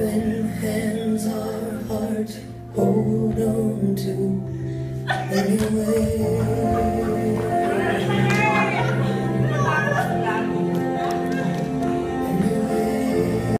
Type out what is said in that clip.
open hands are hard hold on to anyway.